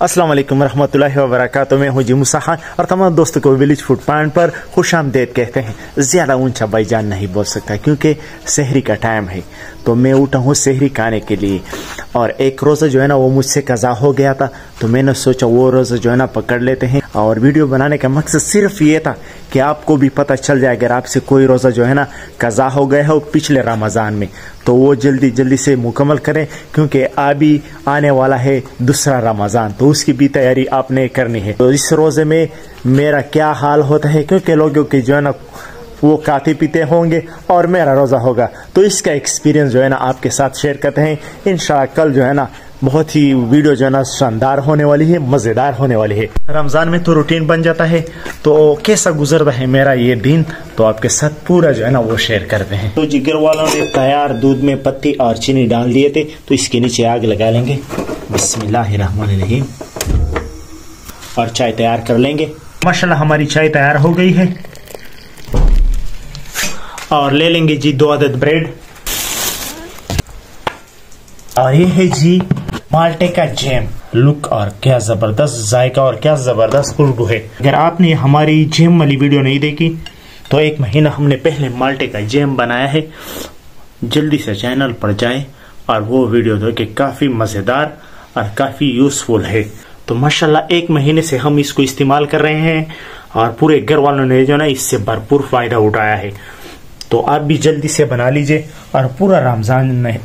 अस्सलाम वालेकुम रहमतुल्लाहि व बरकातुहू मैं हूँ जी मुसाहान और तमाम दोस्तों को विलेज फ़ूड पॉइंट पर खुश आमदेद कहते हैं। ज़्यादा ऊँचा भाईजान नहीं बोल सकता क्योंकि शहरी का टाइम है। तो मैं उठा हूँ शहरी खाने के लिए और एक रोज़ा जो है ना वो मुझसे कज़ा हो गया था। तो मैंने सोचा वो रोज़ा जो है ना पकड़ लेते हैं। और वीडियो बनाने का मकसद सिर्फ़ ये था कि आपको भी पता चल जाए अगर आपसे कोई रोज़ा जो है ना कज़ा हो गया हो पिछले रमज़ान में तो वो जल्दी जल्दी से मुकम्मल करें, क्योंकि अभी आने वाला है दूसरा रमज़ान तो उसकी भी तैयारी आपने करनी है। तो इस रोज़े में मेरा क्या हाल होता है? क्योंकि लोगों के जो है ना, वो खाते पीते होंगे और मेरा रोज़ा होगा। तो इसका एक्सपीरियंस जो है ना, आपके साथ शेयर करते हैं। इन कल जो है ना बहुत ही वीडियो जो है ना शानदार होने वाली है मज़ेदार होने वाली है। रमज़ान में तो रूटीन बन जाता है तो कैसा गुजरता है मेरा ये दिन? तो आपके साथ पूरा जो है ना वो शेयर करते हैं। तो जिगर वालों ने तैयार दूध में पत्ती और चीनी डाल दिए थे तो इसके नीचे आग लगा लेंगे। बिस्मिल्लाहिर्रहमानिर्रहीम। और चाय तैयार कर लेंगे। माशाल्लाह हमारी चाय तैयार हो गई है। और ले लेंगे जी दो आदत ब्रेड। और ये है जी। माल्टे का जैम। लुक और क्या ज़बरदस्त जायका और क्या ज़बरदस्त खुशबू है अगर आपने हमारी जैम वाली वीडियो नहीं देखी तो एक महीना हमने पहले माल्टे का जैम बनाया है। जल्दी से चैनल पर जाएँ और वो वीडियो देखे, काफ़ी मज़ेदार और काफ़ी यूजफुल है। तो माशाल्लाह, एक महीने से हम इसको इस्तेमाल कर रहे हैं और पूरे घर वालों ने जो ना, इससे भरपूर फ़ायदा उठाया है। तो आप भी जल्दी से बना लीजिए और पूरा रमज़ान में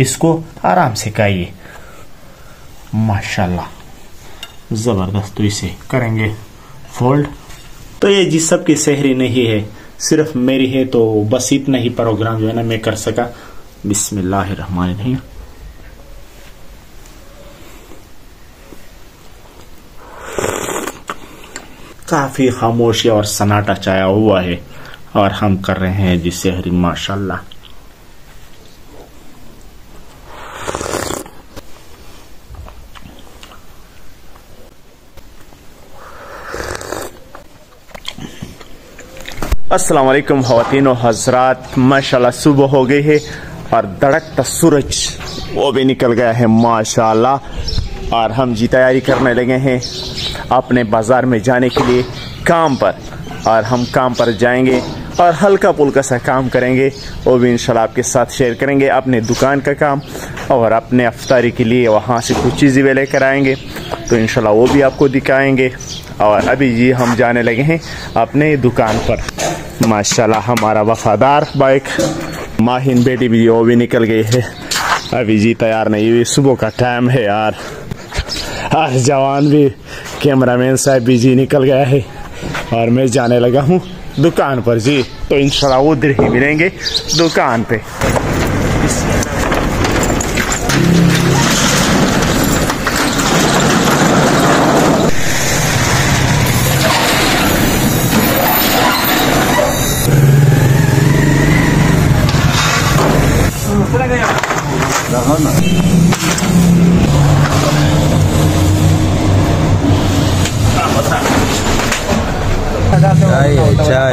इसको आराम से खाइए। माशाल्लाह। ज़बरदस्त तो इसे करेंगे फोल्ड तो ये जिस सब की सहरी नहीं है, सिर्फ़ मेरी है तो बस इतना ही प्रोग्राम जो है ना मैं कर सका। बिस्मिल्लाहिर्रहमानिर्रहीम। काफ़ी खामोशी और सन्नाटा छाया हुआ है और हम कर रहे हैं जिससे हरी माशाल्लाह। वालेकुम खातिन हजरात। माशाल्लाह, सुबह हो गई है और धड़कता सूरज, वो भी निकल गया है, माशाल्लाह। और हम जी तैयारी करने लगे हैं अपने बाज़ार में जाने के लिए काम पर। और हम काम पर जाएँगे और हल्का पुल्का सा काम करेंगे, वो भी इंशाल्लाह आपके साथ शेयर करेंगे अपने दुकान का काम और अपने अफ्तारी के लिए वहाँ से कुछ चीज़ें वे लेकर आएँगे तो इंशाल्लाह वो भी आपको दिखाएँगे। और अभी जी हम जाने लगे हैं अपने दुकान पर। माशाल्लाह हमारा वफादार। बाइक। माहिन बेटी भी वो भी निकल गई है। अभी जी तैयार नहीं हुई सुबह का टाइम है यार। आज जवान भी कैमरामैन साहब भी जी निकल गया है। और मैं जाने लगा हूँ दुकान पर जी। तो इन उधर ही मिलेंगे दुकान पे। चाय चाय।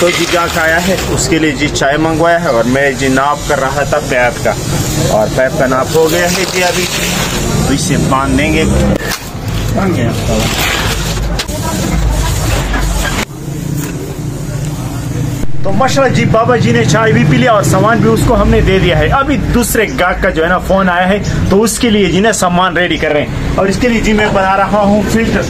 तो जी क्या खाया है? उसके लिए जी चाय मंगवाया है और मैं जी नाप कर रहा था पैप का। और पैप का नाप हो गया है जी अभी। तो इसे बाँध देंगे। बाँध गया। तो माशाल्लाह जी बाबा जी ने चाय भी पी लिया और सामान भी उसको हमने दे दिया है। अभी दूसरे गाहक का जो है ना फ़ोन आया है तो उसके लिए जी ना सामान रेडी कर रहे हैं। और इसके लिए जी मैं बना रहा हूँ फ़िल्टर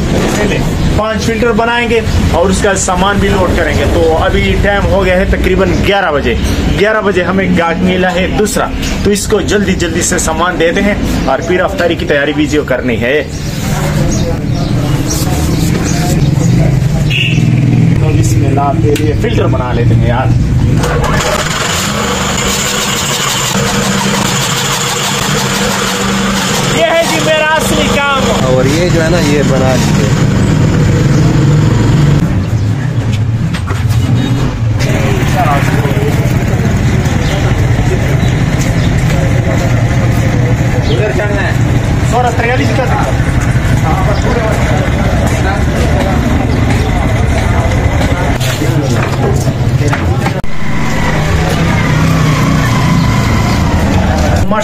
पाँच फ़िल्टर बनाएँगे और उसका सामान भी लोड करेंगे। तो अभी टाइम हो गया है तकरीबन 11 बजे। 11 बजे हमें गाहक मिला है दूसरा। तो इसको जल्दी जल्दी से सामान देते हैं और फिर अफ्तारी की तैयारी भी जो करनी है। तो फ़िल्टर बना लेते हैं यार ये है जी मेरा असली काम और ये जो है ना ये बना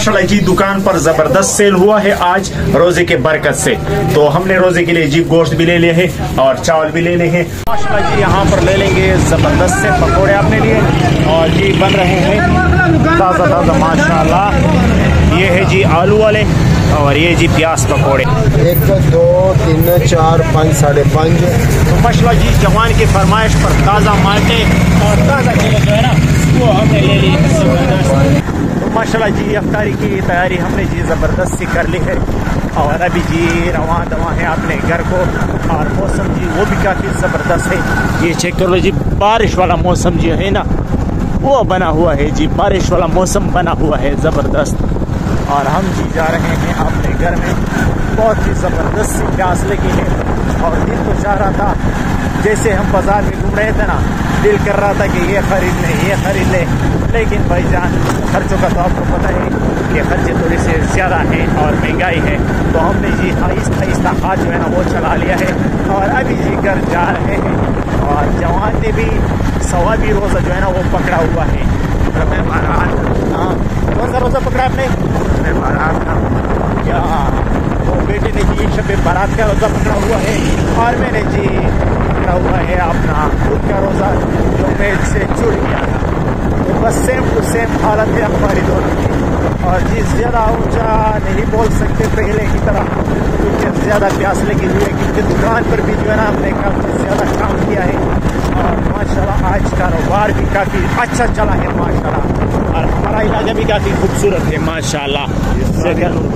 माशाल्लाह जी दुकान पर ज़बरदस्त सेल हुआ है आज रोज़े के बरकत से। तो हमने रोज़े के लिए जी गोश्त भी ले लिए है और चावल भी ले लिए हैं। माशाल्लाह जी यहाँ पर ले लेंगे ज़बरदस्त से पकौड़े अपने लिए और जी बन रहे हैं। ताज़ा ताज़ा माशाल्लाह। ये है जी आलू वाले और ये जी प्याज पकौड़े। एक दो तीन चार पाँच साढ़े पाँच। तो माशाल्लाह जी जवान की फरमाइश पर ताज़ा माल्टे और ताज़ा केले जो है ना वो हमने ले लिए माशाल्लाह जी, अफ्तारी की तैयारी हमने जी ज़बरदस्त सी कर ली है। और अभी जी रवा दवा है अपने घर को। और मौसम जी, वो भी काफ़ी ज़बरदस्त है। ये चेक कर लो जी, बारिश वाला मौसम जो है ना, वो बना हुआ है जी। बारिश वाला मौसम बना हुआ है, ज़बरदस्त। और हम जी जा रहे हैं अपने घर में। बहुत ही ज़बरदस्त सी प्यास लगी है। और दिल तो चाह रहा था, जैसे हम बाज़ार में घूम रहे थे ना दिल कर रहा था कि ये खरीद लें, ये खरीद लें। लेकिन भाई जान खर्चों का तो आपको पता है कि खर्चे थोड़े से ज़्यादा हैं और महँगाई है। तो हमने जी आहिस्ता आहिस्ता हाथ जो है ना वो चला लिया है और अभी जी घर जा रहे हैं। और जवान ने भी सवा भी रोज़ा जो है ना वो पकड़ा हुआ है। मैं बारात हाँ कौन सा रोज़ा पकड़ा आपने? मैं था क्या वो बेटे ने जी शब बारात का रोज़ा पकड़ा हुआ है। और मैंने जी पकड़ा हुआ है अपना खुद का रोज़ा जो पेट से छूट गया था। तो बस सेम टू सेम हालत है हमारी दोनों की। और जी ज़्यादा ऊँचा नहीं बोल सकते पहले की तरह क्योंकि ज़्यादा प्यास लगी हुई है क्योंकि दुकान पर भी जो है ना हमने काफ़ी ज़्यादा काम किया है। और माशाल्लाह आज कारोबार भी काफ़ी अच्छा चला है माशाल्लाह। और हमारा इलाका भी काफ़ी खूबसूरत है माशाल्लाह।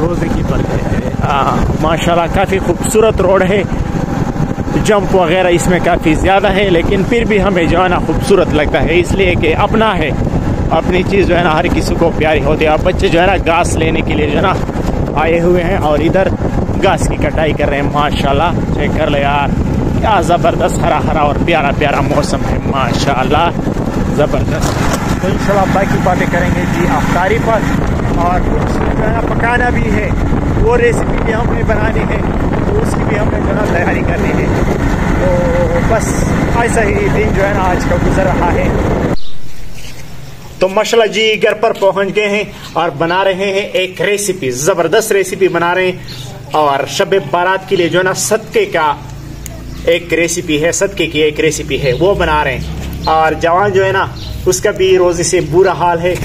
रोज़े की बरकत है माशाल्लाह काफ़ी खूबसूरत रोड है। जंप वगैरह इसमें काफ़ी ज़्यादा है, लेकिन फिर भी हमें जो है ना खूबसूरत लगता है। इसलिए कि अपना है। अपनी चीज़ जो है ना हर किसी को प्यारी होती है। बच्चे जो है ना घास लेने के लिए जो है ना आए हुए हैं और इधर घास की कटाई कर रहे हैं। माशाल्लाह, चेक कर ले यार। क्या ज़बरदस्त हरा हरा और प्यारा प्यारा मौसम है। माशाल्लाह, ज़बरदस्त। तो इंशाल्लाह बाकी बातें करेंगे जी अफ्तारी पर। और कुछ जो है ना पकाना भी है, वो रेसिपी भी हमने बनानी है। उसकी भी हमने जो है ना तैयारी करनी है। तो बस ऐसा ही दिन जो है ना आज का गुजर रहा है। तो माशाल्लाह जी घर पर पहुँच गए हैं और बना रहे हैं एक रेसिपी ज़बरदस्त रेसिपी बना रहे हैं। और शब बारात के लिए जो है ना सदके का एक रेसिपी है, सदके की एक रेसिपी है, वो बना रहे हैं। और जवान जो है ना, उसका भी रोज़े से बुरा हाल है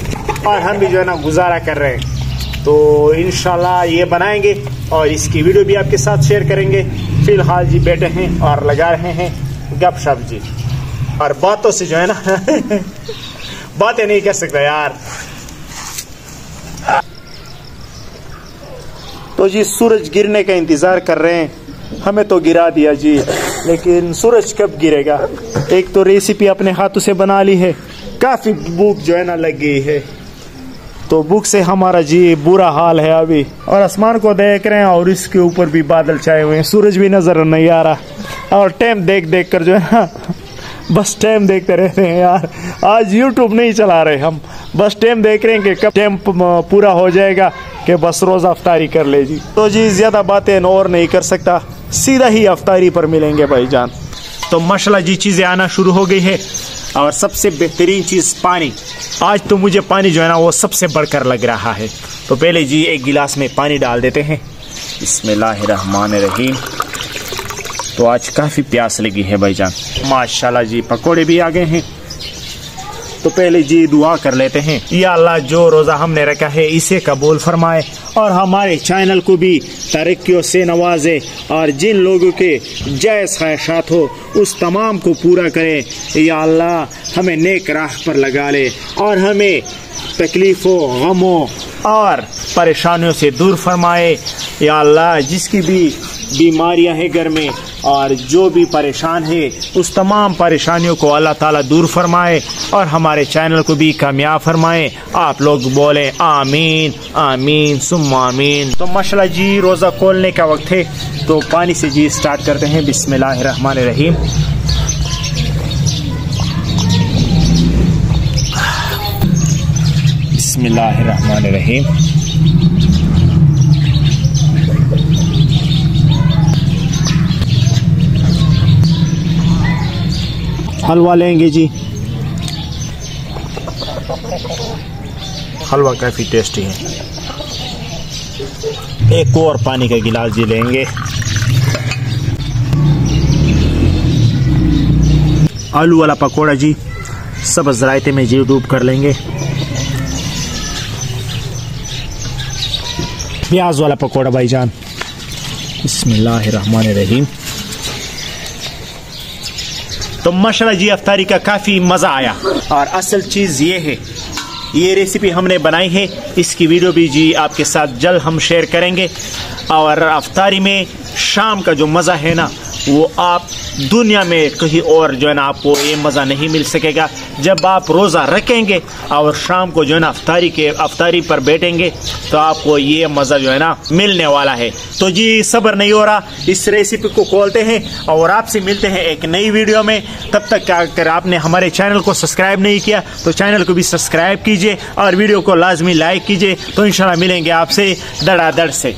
और हम भी जो है ना गुजारा कर रहे हैं। तो इनशाला ये बनाएँगे। और इसकी वीडियो भी आपके साथ शेयर करेंगे। फ़िलहाल जी बैठे हैं और लगा रहे हैं। गप शप जी। और बातों से जो है ना, बातें नहीं कर सकता यार। तो जी, सूरज गिरने का इंतज़ार कर रहे हैं। हमें तो गिरा दिया जी, लेकिन सूरज कब गिरेगा? एक तो रेसिपी अपने हाथों से बना ली है। काफ़ी भूख जो है ना लग गई है। तो भूख से हमारा जी बुरा हाल है अभी। और आसमान को देख रहे हैं और इसके ऊपर भी बादल छाए हुए हैं। सूरज भी नज़र नहीं आ रहा। और टाइम देख देख कर जो है ना बस टाइम देखते रहते हैं यार। आज यूट्यूब नहीं चला रहे हम। बस टाइम देख रहे हैं कि कब टाइम पूरा हो जाएगा कि बस रोज अफ्तारी कर ले जी। तो जी ज़्यादा बातें और नहीं कर सकता। सीधा ही अफ्तारी पर मिलेंगे भाईजान। तो माशाल्लाह जी चीज़ें आना शुरू हो गई है। और सबसे बेहतरीन चीज़ पानी। आज तो मुझे पानी जो है ना वो सबसे बढ़कर लग रहा है। तो पहले जी एक गिलास में पानी डाल देते हैं। रहीम तो आज काफ़ी प्यास लगी है भाई जान माशाला जी, पकौड़े भी आ गए हैं। तो पहले जी दुआ कर लेते हैं। या अल्लाह जो रोज़ा हमने रखा है, इसे कबूल फरमाए और हमारे चैनल को भी तरक्कियों से नवाजे और जिन लोगों के जैस ख्वाहिशात हो, उस तमाम को पूरा करे। या अल्लाह, हमें नेक राह पर लगा ले और हमें तकलीफ़ों, गमों और परेशानियों से दूर फरमाए। या अल्लाह, जिसकी भी बीमारियाँ हैं घर में और जो भी परेशान है, उस तमाम परेशानियों को अल्लाह ताला दूर फरमाए और हमारे चैनल को भी कामयाब फरमाए। आप लोग बोले, आमीन आमीन सुम आमीन। तो माशाल्लाह जी, रोज़ा खोलने का वक्त है तो पानी से जी स्टार्ट करते हैं। बिस्मिल्लाहिर्रहमानिर्रहीम। बिस्मिल्लाहिर्रहमानिर्रहीम। हलवा लेंगे जी। हलवा काफ़ी टेस्टी है। एक और पानी का गिलास जी लेंगे। आलू वाला पकोड़ा जी, सब रायते में जी डूब कर लेंगे। प्याज वाला पकोड़ा भाईजान। बिस्मिल्लाहिर्रहमानिर्रहीम। तो माशाल्लाह जी अफ्तारी का काफ़ी मज़ा आया। और असल चीज़ ये है, ये रेसिपी हमने बनाई है, इसकी वीडियो भी जी आपके साथ जल्द हम शेयर करेंगे। और अफ्तारी में शाम का जो मज़ा है ना वो आप दुनिया में कहीं और जो है ना आपको ये मज़ा नहीं मिल सकेगा। जब आप रोज़ा रखेंगे और शाम को जो है ना अफ्तारी के अफ्तारी पर बैठेंगे तो आपको ये मज़ा जो है ना मिलने वाला है। तो जी, सब्र नहीं हो रहा। इस रेसिपी को खोलते हैं और आपसे मिलते हैं एक नई वीडियो में। तब तक क्या अगर आपने हमारे चैनल को सब्सक्राइब नहीं किया तो चैनल को भी सब्सक्राइब कीजिए और वीडियो को लाजमी लाइक कीजिए। तो इन मिलेंगे आपसे धड़ाधड़ से।